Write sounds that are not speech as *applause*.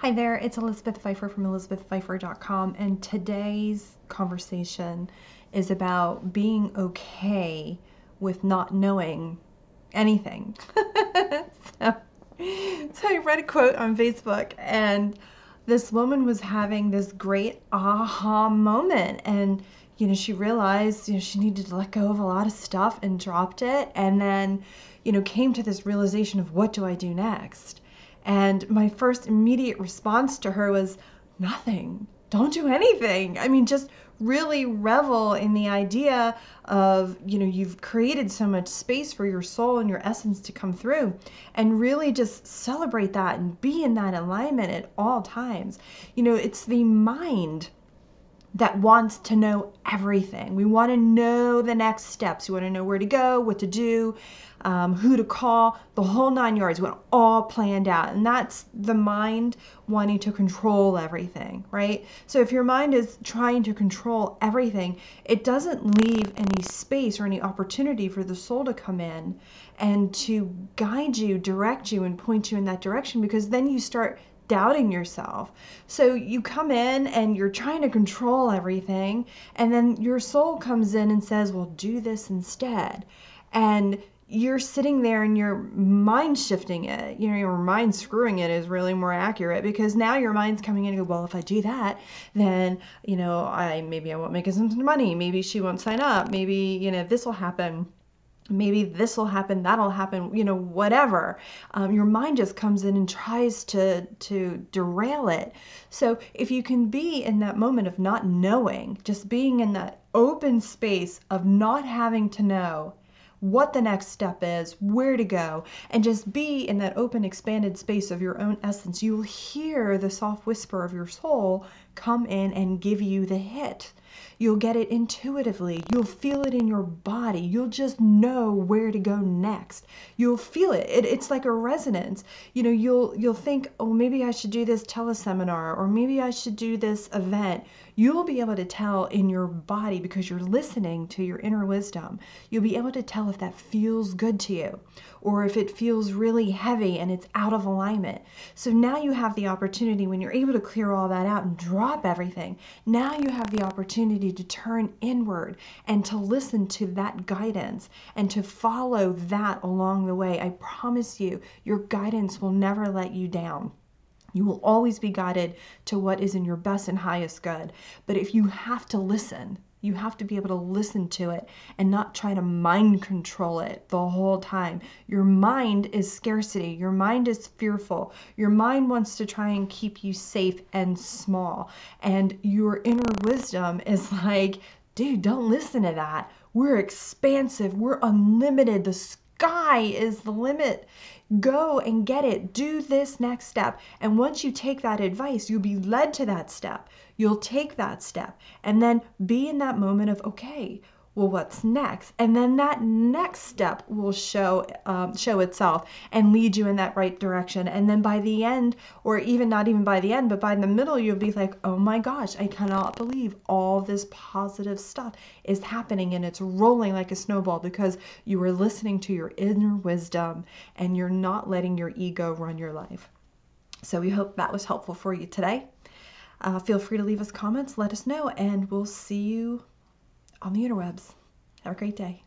Hi there, it's Elizabeth Pfeiffer from elizabethpfeiffer.com, and today's conversation is about being okay with not knowing anything. *laughs* so, so I read a quote on Facebook, and this woman was having this great aha moment, and you know, she realized you know she needed to let go of a lot of stuff and dropped it, and then you know came to this realization of what do I do next and my first immediate response to her was, nothing. Don't do anything. I mean, just really revel in the idea of, you know, you've created so much space for your soul and your essence to come through and really just celebrate that and be in that alignment at all times. You know, it's the mind that wants to know everything. We want to know the next steps. We want to know where to go, what to do, um, who to call, the whole nine yards. We want all planned out. And that's the mind wanting to control everything, right? So if your mind is trying to control everything, it doesn't leave any space or any opportunity for the soul to come in and to guide you, direct you, and point you in that direction because then you start doubting yourself. So you come in and you're trying to control everything, and then your soul comes in and says, Well, do this instead. And you're sitting there and your mind shifting it, you know, your mind screwing it is really more accurate because now your mind's coming in and go, well, if I do that, then, you know, I maybe I won't make as much money. Maybe she won't sign up. Maybe, you know, this will happen maybe this will happen that'll happen you know whatever. Um, your mind just comes in and tries to to derail it. So if you can be in that moment of not knowing just being in that open space of not having to know what the next step is, where to go, and just be in that open, expanded space of your own essence, you'll hear the soft whisper of your soul come in and give you the hit. You'll get it intuitively. You'll feel it in your body. You'll just know where to go next. You'll feel it. it. It's like a resonance. You know, you'll you'll think, oh, maybe I should do this teleseminar, or maybe I should do this event. You'll be able to tell in your body because you're listening to your inner wisdom. You'll be able to tell if that feels good to you, or if it feels really heavy and it's out of alignment. So now you have the opportunity when you're able to clear all that out and drop everything. Now you have the opportunity opportunity to turn inward and to listen to that guidance and to follow that along the way. I promise you, your guidance will never let you down. You will always be guided to what is in your best and highest good. But if you have to listen, you have to be able to listen to it and not try to mind control it the whole time. Your mind is scarcity. Your mind is fearful. Your mind wants to try and keep you safe and small. And your inner wisdom is *laughs* like, dude, don't listen to that. We're expansive. We're unlimited. The sky is the limit. Go and get it. Do this next step. And once you take that advice, you'll be led to that step. You'll take that step and then be in that moment of, okay, well what's next? And then that next step will show um, show itself and lead you in that right direction. And then by the end or even not even by the end but by the middle you'll be like oh my gosh i cannot believe all this positive stuff is happening and it's rolling like a snowball because you are listening to your inner wisdom and you're not letting your ego run your life. So we hope that was helpful for you today. Uh, feel free to leave us comments. Let us know and we'll see you on the interwebs. Have a great day.